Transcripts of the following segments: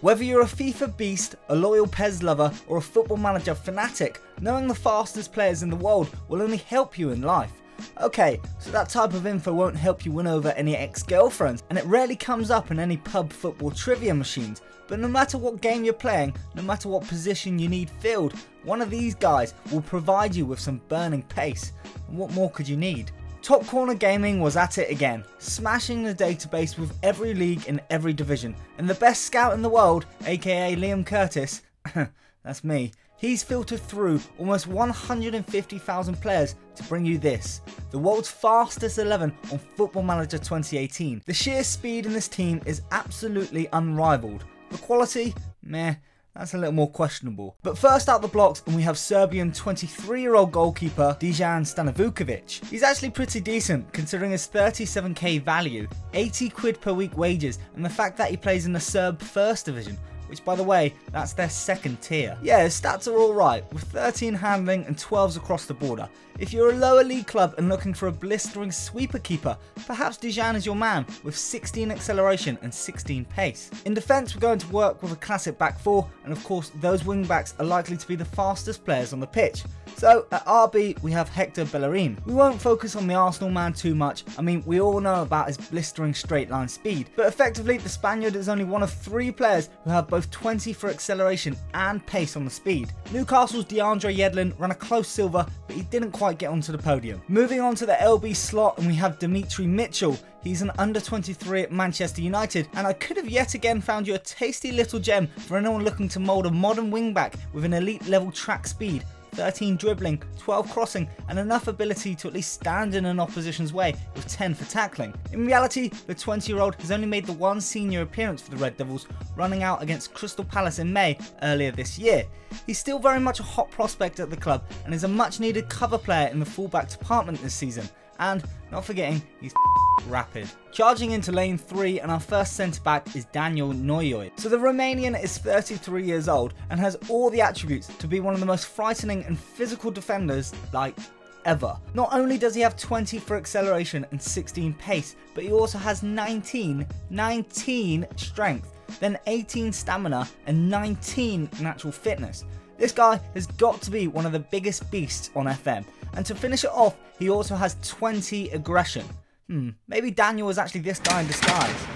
Whether you're a FIFA beast, a loyal PES lover, or a football manager fanatic, knowing the fastest players in the world will only help you in life. Okay, so that type of info won't help you win over any ex-girlfriends, and it rarely comes up in any pub football trivia machines, but no matter what game you're playing, no matter what position you need filled, one of these guys will provide you with some burning pace. And what more could you need? Top Corner Gaming was at it again, smashing the database with every league in every division, and the best scout in the world, aka Liam Curtis, that's me, he's filtered through almost 150,000 players to bring you this, the world's fastest 11 on Football Manager 2018. The sheer speed in this team is absolutely unrivaled. The quality, meh, that's a little more questionable. But first out the blocks, and we have Serbian 23-year-old goalkeeper Dejan Stanovukovic. He's actually pretty decent, considering his 37k value, 80 quid per week wages, and the fact that he plays in the Serb First Division, which by the way, that's their second tier. Yeah, his stats are alright, with 13 handling and 12s across the border. If you're a lower league club and looking for a blistering sweeper keeper, perhaps Dejan is your man, with 16 acceleration and 16 pace. In defence, we're going to work with a classic back four, and of course, those wing backs are likely to be the fastest players on the pitch. So at RB we have Hector Bellerin. We won't focus on the Arsenal man too much, I mean we all know about his blistering straight line speed, but effectively the Spaniard is only one of three players who have both 20 for acceleration and pace on the speed. Newcastle's DeAndre Yedlin ran a close silver but he didn't quite get onto the podium. Moving on to the LB slot and we have Demetri Mitchell. He's an under 23 at Manchester United, and I could have yet again found you a tasty little gem for anyone looking to mould a modern wingback with an elite level track speed 13 dribbling, 12 crossing, and enough ability to at least stand in an opposition's way with 10 for tackling. In reality, the 20 year old has only made the one senior appearance for the Red Devils, running out against Crystal Palace in May earlier this year. He's still very much a hot prospect at the club and is a much needed cover player in the fullback department this season. And not forgetting, he's rapid. Charging into lane 3 and our first centre back is Daniel Noyoy. So the Romanian is 33 years old and has all the attributes to be one of the most frightening and physical defenders like ever. Not only does he have 20 for acceleration and 16 pace, but he also has 19, 19 strength, then 18 stamina and 19 natural fitness. This guy has got to be one of the biggest beasts on FM. And to finish it off, he also has 20 aggression. Hmm, maybe Daniel was actually this guy in disguise.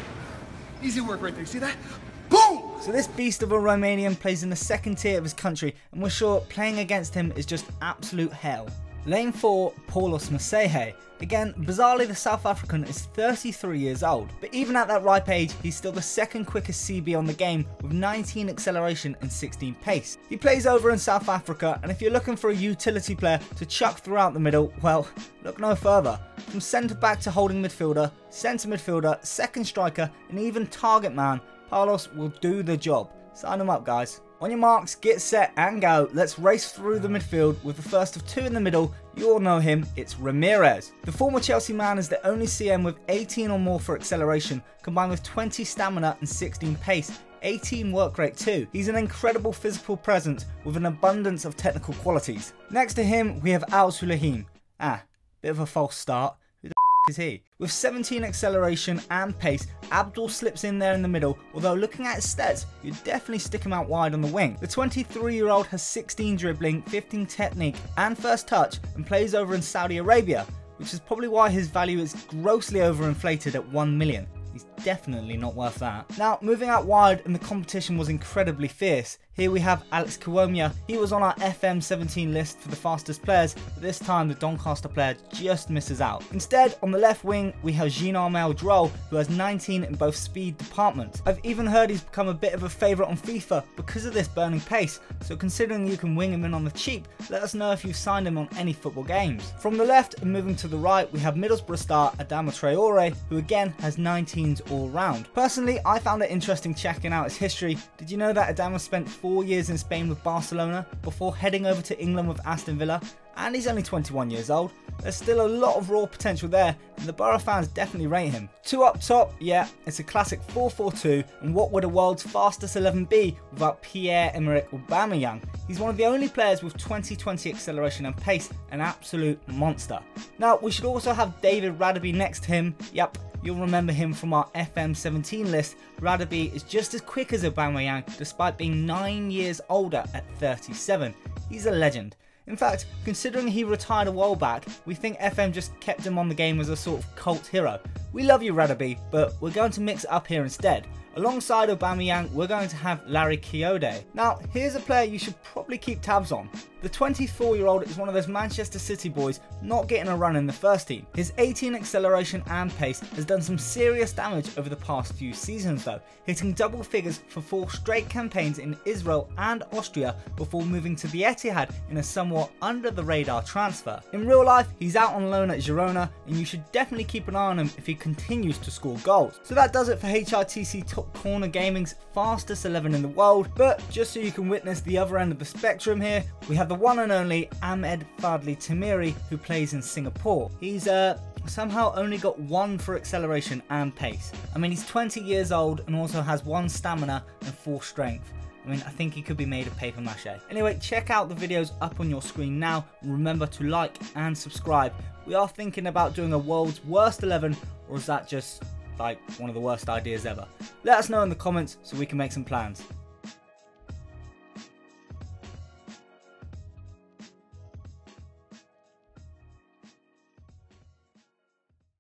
Easy work right there, see that? Boom! So this beast of a Romanian plays in the second tier of his country and we're sure playing against him is just absolute hell. Lane 4, Paulos Masehe. Again, bizarrely the South African is 33 years old, but even at that ripe age, he's still the second quickest CB on the game with 19 acceleration and 16 pace. He plays over in South Africa, and if you're looking for a utility player to chuck throughout the middle, well, look no further. From centre back to holding midfielder, centre midfielder, second striker, and even target man, Paulos will do the job. Sign him up guys. On your marks, get set and go. Let's race through the midfield with the first of two in the middle. You all know him, it's Ramires. The former Chelsea man is the only CM with 18 or more for acceleration, combined with 20 stamina and 16 pace. 18 work rate too. He's an incredible physical presence with an abundance of technical qualities. Next to him, we have Al Sulahim. Ah, bit of a false start Who the f is he? With 17 acceleration and pace, Abdul slips in there in the middle, although looking at his stats, you'd definitely stick him out wide on the wing. The 23 year old has 16 dribbling, 15 technique and first touch and plays over in Saudi Arabia, which is probably why his value is grossly overinflated at 1 million. He's definitely not worth that. Now, moving out wide and the competition was incredibly fierce. Here we have Alex Kiwomya. He was on our FM 17 list for the fastest players, but this time the Doncaster player just misses out. Instead, on the left wing, we have Jean-Armel Drolé, who has 19 in both speed departments. I've even heard he's become a bit of a favourite on FIFA because of this burning pace, so considering you can wing him in on the cheap, let us know if you've signed him on any football games. From the left and moving to the right, we have Middlesbrough star Adama Traore, who again has 19s all round. Personally, I found it interesting checking out his history. Did you know that Adama spent four years in Spain with Barcelona before heading over to England with Aston Villa and he's only 21 years old. There's still a lot of raw potential there, and the Boro fans definitely rate him. Two up top, yeah, it's a classic 4-4-2, and what would a world's fastest 11 be without Pierre-Emerick Aubameyang? He's one of the only players with 20-20 acceleration and pace, an absolute monster. Now, we should also have David Radaby next to him. Yep, you'll remember him from our FM17 list, Radaby is just as quick as Aubameyang despite being 9 years older at 37. He's a legend. In fact, considering he retired a while back, we think FM just kept him on the game as a sort of cult hero. We love you Radaby, but we're going to mix it up here instead. Alongside Aubameyang, we're going to have Larry Kayode. Now, here's a player you should probably keep tabs on. The 24 year old is one of those Manchester City boys not getting a run in the first team. His 18 acceleration and pace has done some serious damage over the past few seasons though, hitting double figures for four straight campaigns in Israel and Austria before moving to the Etihad in a somewhat under the radar transfer. In real life, he's out on loan at Girona and you should definitely keep an eye on him if he continues to score goals. So that does it for HITC Top Corner Gaming's fastest 11 in the world, but just so you can witness the other end of the spectrum here, we have the one and only Ahmed Fadli Tamiri who plays in Singapore. He's uh, somehow only got one for acceleration and pace. I mean he's 20 years old and also has one stamina and four strength. I mean, I think he could be made of paper mache. Anyway, check out the videos up on your screen now. Remember to like and subscribe. We are thinking about doing a world's worst 11, or is that just like one of the worst ideas ever? Let us know in the comments so we can make some plans.